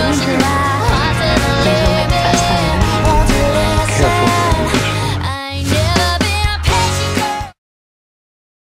Seven